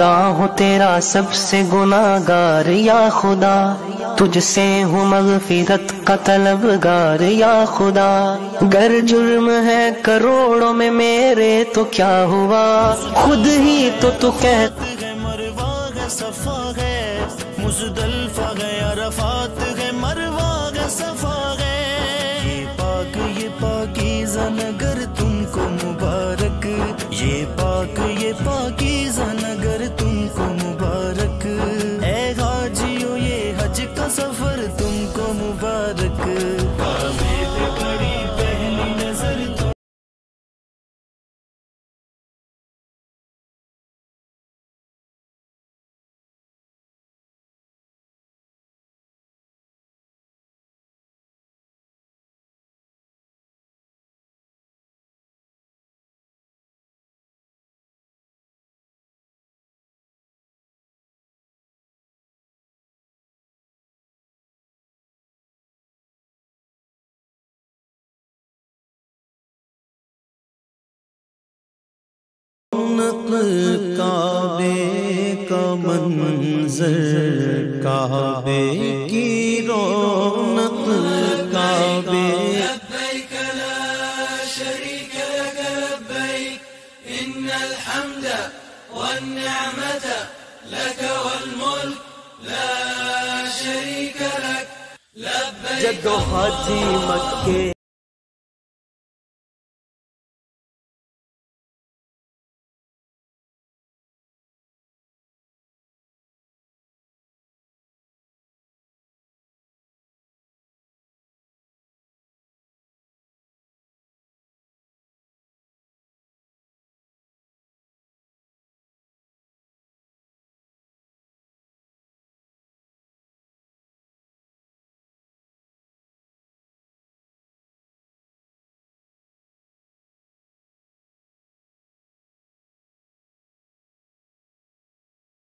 خدا ہو تیرا سب سے گناہگار، یا خدا، تجھ سے ہوں مغفرت کا طلبگار، یا خدا۔ گر جرم ہے کروڑوں میں میرے، تو کیا ہوا؟ خود ہی تو تو کہہ ہے ہے مزدلفہ ہے، عرفات ہے ہے ہے۔ یہ پاک، یہ پاکیزہ نگر تم کو مبارک۔ یہ پاک، یہ پاکی کعبے کا منظر کعبے کی رونق کعبے۔ لبیک لا شریک لك لبیک ان الحمد والنعمة لك والملك لا شریک لك لبیک جدو حاجی مکے۔